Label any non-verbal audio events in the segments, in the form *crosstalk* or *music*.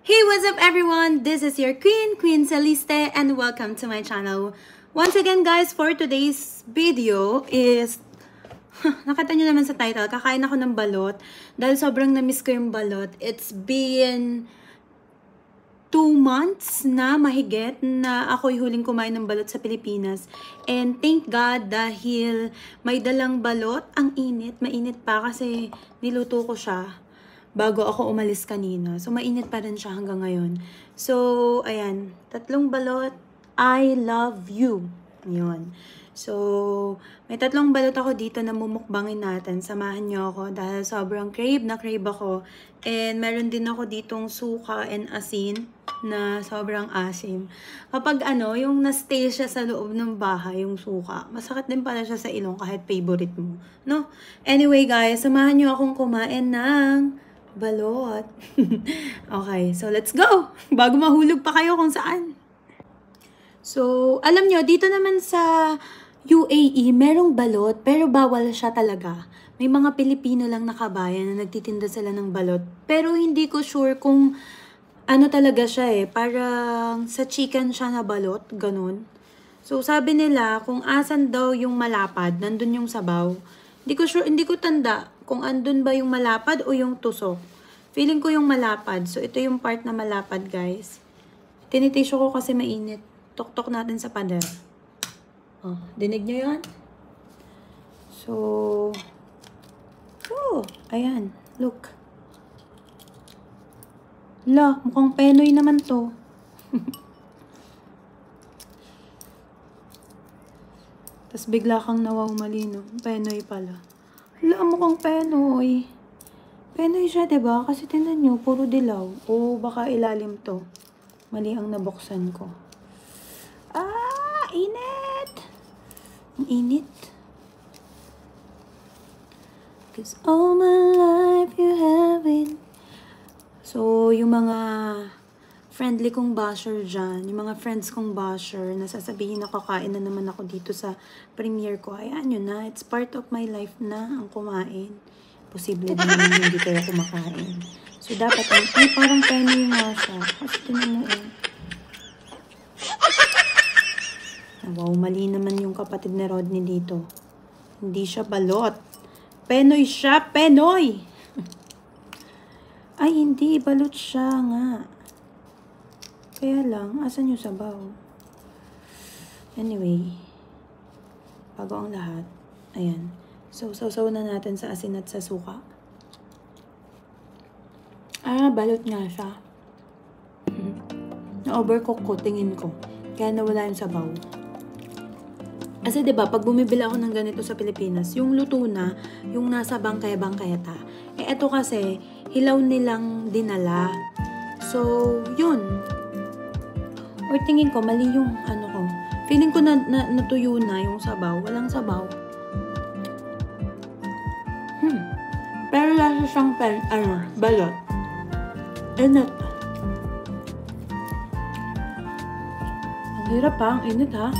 Hey, what's up everyone? This is your Queen, Queen Celeste, and welcome to my channel. Once again guys, for today's video is, *laughs* nakita nyo naman sa title, kakain ako ng balot. Dahil sobrang na-miss ko yung balot. It's been two months na mahigit na ako'y huling kumain ng balot sa Pilipinas. And thank God dahil may dalang balot. Ang init, mainit pa kasi niluto ko siya bago ako umalis kanina. So, mainit pa rin siya hanggang ngayon. So, ayan. Tatlong balot. I love you. Yun. So, may tatlong balot ako dito na mumukbangin natin. Samahan niyo ako dahil sobrang crave na crave ako. And meron din ako ditong suka and asin na sobrang asim. Kapag ano, yung na-stay siya sa loob ng bahay, yung suka, masakit din pala siya sa ilong kahit favorite mo. No? Anyway guys, samahan niyo akong kumain ng balot. *laughs* okay, so let's go! *laughs* Bago mahulog pa kayo kung saan. So, alam nyo, dito naman sa UAE, merong balot, pero bawal siya talaga. May mga Pilipino lang na kabayan na nagtitinda sila ng balot. Pero hindi ko sure kung ano talaga siya eh. Parang sa chicken siya na balot, ganun. So, sabi nila, kung asan daw yung malapad, nandun yung sabaw. Hindi ko sure, hindi ko tanda kung andun ba yung malapad o yung tusok. Feeling ko yung malapad. So, ito yung part na malapad, guys. Tinitisyo ko kasi mainit. Tok-tok natin sa pader. Oh, dinig nyo yan? So, oh, ayan. Look. La, mukhang penoy naman to. *laughs* Tapos bigla kang nawaw malino. Penoy pala. Hala, mukhang penoy. Penoy siya, ba diba? Kasi tinan nyo, puro dilaw. O baka ilalim to. Mali ang nabuksan ko. Ah, init! Ang init. Cause all my life you have been So, yung mga friendly kong basher dyan, yung mga friends kong basher, nasasabihin na kakain na naman ako dito sa premiere ko, ayan yun na, it's part of my life na ang kumain. Posible din naman hindi kayo kumakain. So, dapat, ay, ay parang penny nga siya. Kasi tinan eh. Wow, mali naman yung kapatid ni Rodney dito. Hindi siya balot. Penoy siya, Penoy! *laughs* Ay, hindi. Balot siya nga. Kaya lang, asan yung sabaw? Anyway, bago ang lahat, ayan. So, sausaw na natin sa asin at sa suka. Ah, balot nga siya. Na-overcook ko, tingin ko. Kaya nawala yung sabaw. Kasi 'di ba, pag bumibili ako ng ganito sa Pilipinas, yung luto na, yung nasa bangkaya-bangkayata. Eh eto kasi, hilaw nilang dinala. So, yun. Or tingin ko, mali yung ano ko. Feeling ko na, na natuyo na yung sabaw. Walang sabaw. Hmm. Pero lasa siyang pen, ano, balot. Init. Ang hirap pa, ang init ha.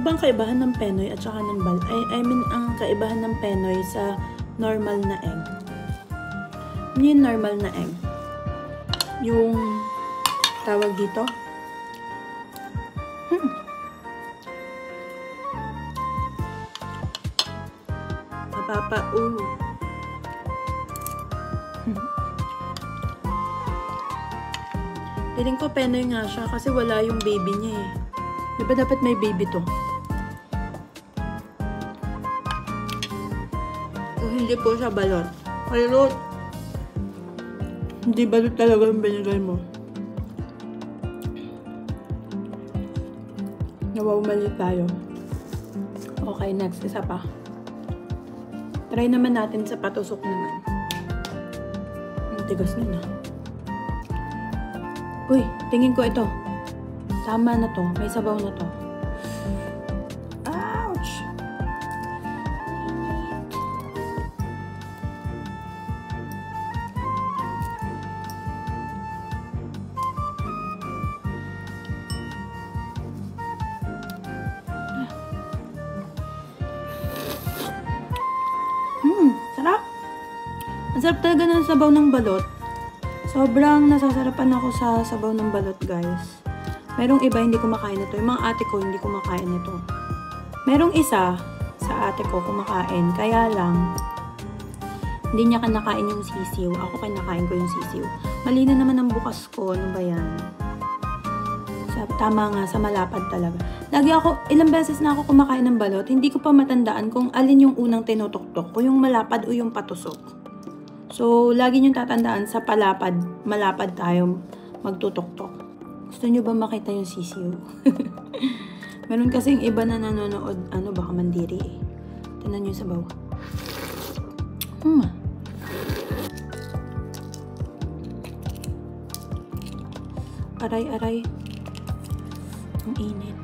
Ano bang kaibahan ng penoy at saka ng bal? I, I mean, ang kaibahan ng penoy sa normal na egg. Ano yung normal na egg? Yung tawag dito? Hmm. Mapapa-u. Hmm. Piling ko penoy nga siya kasi wala yung baby niya eh. Di dapat may baby to? Hindi po siya balot. Balot! Hindi balot talaga yung binigay mo. Nawawmali tayo. Okay, next. Isa pa. Try naman natin sa patusok naman. Ang tigas na na. Uy, tingin ko ito. Tama na to. May sabaw na to. Ang sarap talaga ng sabaw ng balot. Sobrang nasasarapan ako sa sabaw ng balot, guys. Merong iba hindi kumakain nito. Yung mga ate ko hindi kumakain nito. Merong isa sa ate ko kumakain. Kaya lang, hindi niya kanakain yung sisiw. Ako kinakain ko yung sisiw. Mali na naman ang bukas ko. Ano ba yan? Sa, tama nga, sa malapad talaga. Lagi ako, ilang beses na ako kumakain ng balot, hindi ko pa matandaan kung alin yung unang tinutoktok ko, yung malapad o yung patusok. So, lagi nyo tatandaan sa palapad, malapad tayo magtutoktok. Gusto nyo ba makita yung sisiw? *laughs* Meron kasing iba na nanonood, ano baka mandiri eh. Tinan nyo sa bawah. Hmm. Aray, aray. Ang init.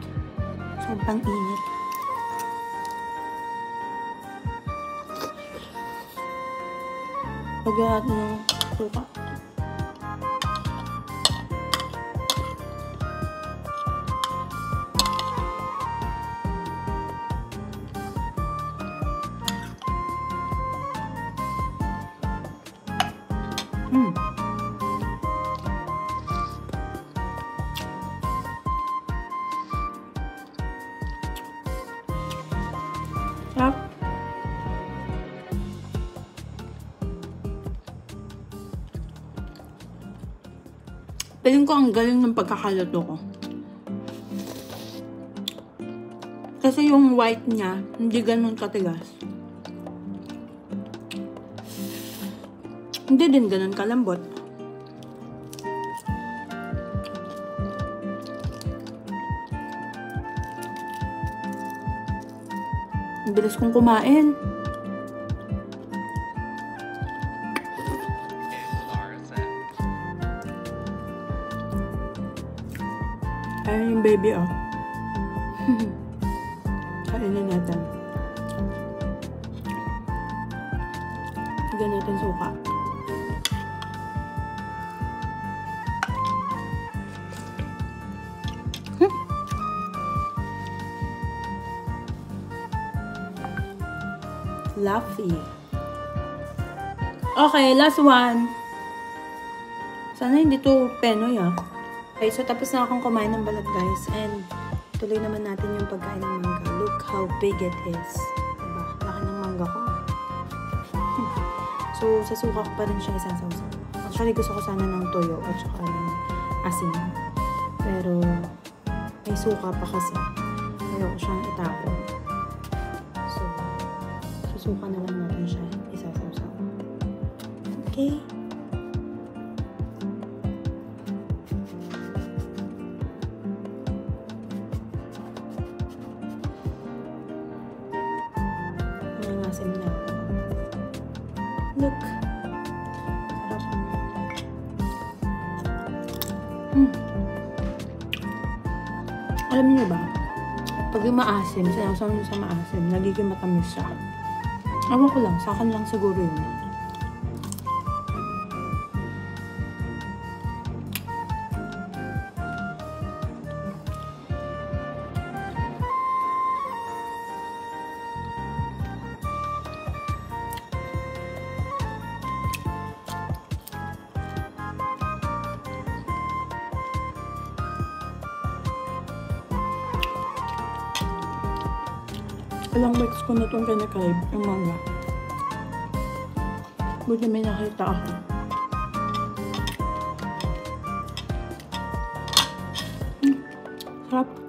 Sobrang init. Lagyan natin ng suka. Piling ko ang galing ng pagkakaluto ko. Kasi yung white niya, hindi ganun katigas. Hindi din ganun kalambot. Bilis kong kumain. Ayan yung baby, oh. *laughs* Kain na natin. Lagyan natin suka. Hmm. Fluffy. Okay, last one. Sana hindi to penoy ah. Okay, so tapos na akong kumain ng balat guys. And tuloy naman natin yung pagkain ng mangga. Look how big it is. Diba? Laki ng mangga ko. *laughs* So, sa ko pa rin siya isasawsaw. Actually, gusto ko sana ng toyo at saka ng asin. Pero, may suka pa kasi. Ayoko siyang itapon. So, susuka na lang natin siya isasawsaw. Okay? Alam niyo ba? Pag yung maasim, sinasaw niyo sa maasim, nagiging matamis siya. Ewan ko lang, sa akin lang siguro yun. Ilang weeks ko na itong kinakrave, yung manga. Buti may nakita ako. Mm.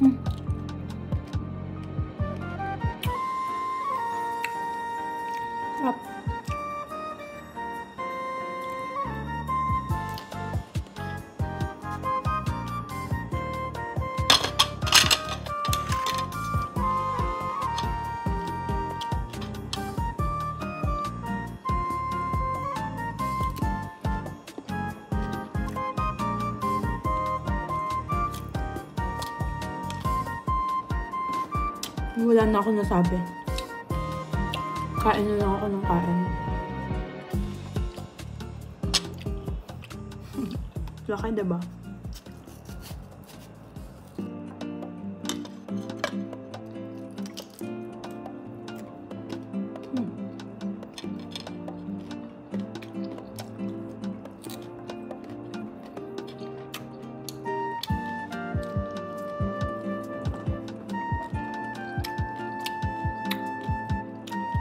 Sarap. Wala na ako nasabi. Kain na lang ako ng kain. Laki, diba?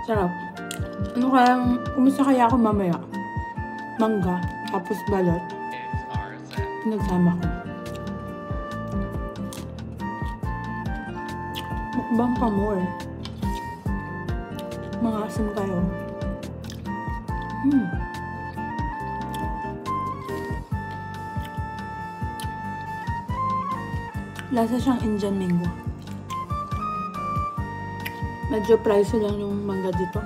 Sarap. Ano kaya, kumusta kaya ako mamaya? Mangga, tapos balot. Pinagsama ko. Mukbang pa more. Mga asim kayo. Hmm. Lasa siyang Indian mango. Medyo pricey lang yung mangga dito.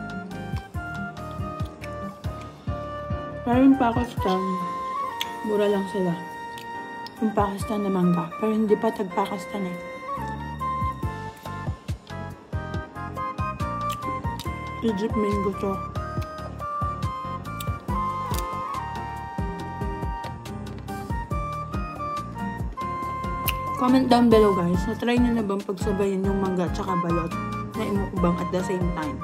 Pero yung Pakistan, mura lang sila. Yung Pakistan na mangga. Pero hindi pa tag-Pakistan eh. Egypt mango to. Comment down below guys, na-try nyo na bang pagsabayin yung mangga at saka balot na imukbang at the same time?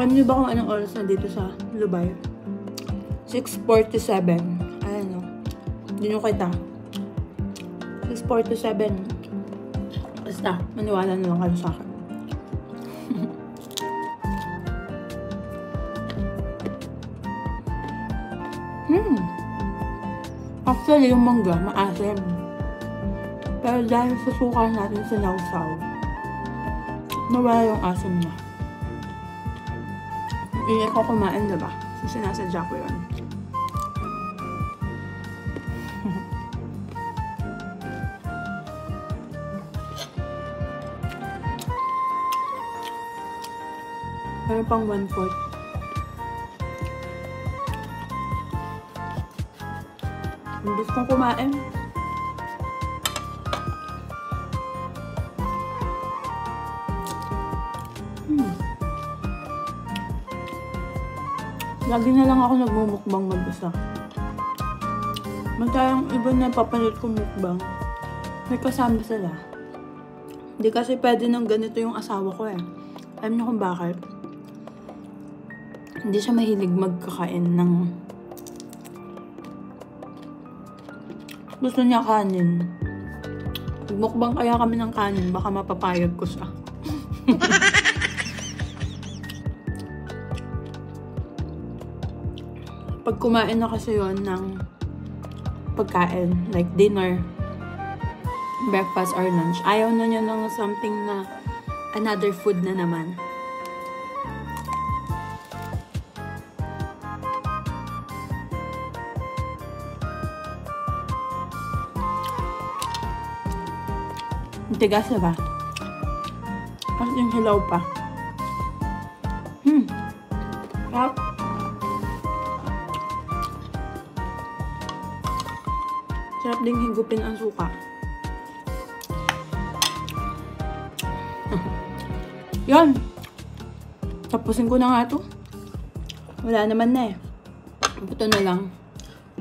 Alam nyo ba kung anong oras na dito sa Lubay? 6.47. Ayan o. Hindi nyo kita. 6.47. Basta, maniwala na lang kayo sa akin. *laughs* hmm. Actually, yung mangga, maasim. Pero dahil sa suka natin sa nausaw, nawala yung asim niya. Hindi ko kumain, diba? So, sinasadya ko yun. *laughs* Meron pang one-fourth. Imbis kong kumain. Lagi na lang ako nagmumukbang mag-isa. Magkayang iba na papalit ko mukbang. May kasama sila. Hindi kasi pwede nang ganito yung asawa ko eh. Alam niyo kung bakit? Hindi siya mahilig magkakain ng... Gusto niya kanin. Magmukbang kaya kami ng kanin, baka mapapayag ko siya. *laughs* Pag kumain na kasi yon ng pagkain, like dinner, breakfast or lunch, ayaw na niya ng something na another food na naman. Tigas na ba? At yung hilaw pa. Hmm. Sarap. Sarap ding higupin ang suka. *laughs* Yan. Tapusin ko na nga to. Wala naman na eh. Buto na lang.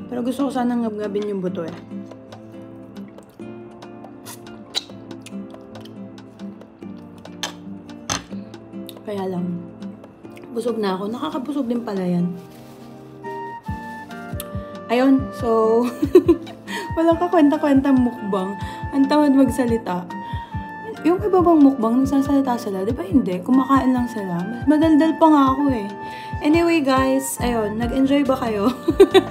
Pero gusto ko sanang ngabngabin yung buto eh. Kaya lang, busog na ako. Nakakabusog din pala yan. Ayun, so, *laughs* walang kakwenta-kwenta mukbang. Ang tamad magsalita. Yung iba bang mukbang, nagsasalita sila, di ba hindi? Kumakain lang sila. Madaldal pa nga ako eh. Anyway guys, ayun, nag-enjoy ba kayo?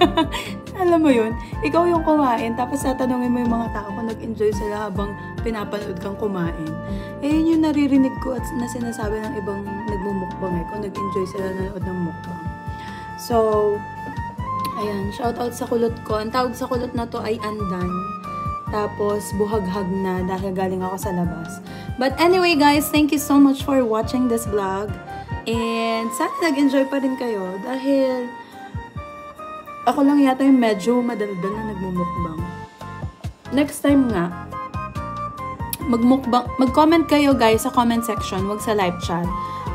*laughs* Alam mo yun, ikaw yung kumain, tapos tatanungin mo yung mga tao kung nag-enjoy sila habang pinapanood kang kumain. Eh, yun yung naririnig ko at na sinasabi ng ibang nagmumukbang eh, kung nag-enjoy sila nanood ng mukbang. So, ayan, shoutout sa kulot ko. Ang tawag sa kulot na to ay andan. Tapos, buhaghag na dahil galing ako sa labas. But anyway guys, thank you so much for watching this vlog. And sana nag-enjoy pa rin kayo dahil ako lang yata yung medyo madaldal na nagmumukbang. Next time nga, magmukbang, mag-comment kayo guys sa comment section, wag sa live chat.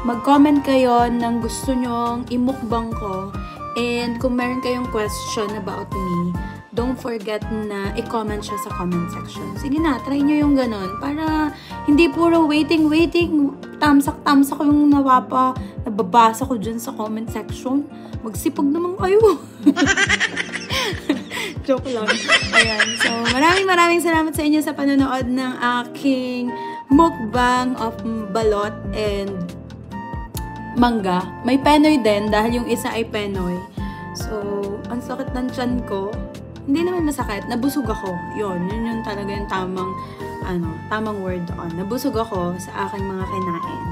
Mag-comment kayo ng gusto nyong imukbang ko. And kung meron kayong question about me, don't forget na i-comment siya sa comment section. Sige na, try nyo yung ganun. Para hindi puro waiting, waiting, tamsak-tamsak yung nawapa, nababasa ko dyan sa comment section. Magsipag naman kayo. *laughs* Joke lang. Ayan. So, maraming maraming salamat sa inyo sa panonood ng aking mukbang of balot and mangga. May penoy din dahil yung isa ay penoy. So, ang sakit ng tiyan ko. Hindi naman masakit. Nabusog ako. Yun. Yun yung talaga yung tamang, ano, tamang word on. Nabusog ako sa aking mga kinain.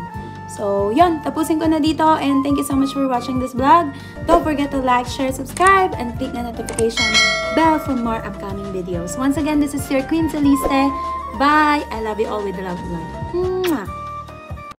So, yun. Tapusin ko na dito. And thank you so much for watching this vlog. Don't forget to like, share, subscribe, and click the notification bell for more upcoming videos. Once again, this is your Queen Celeste. Bye! I love you all with the love of. Mwah!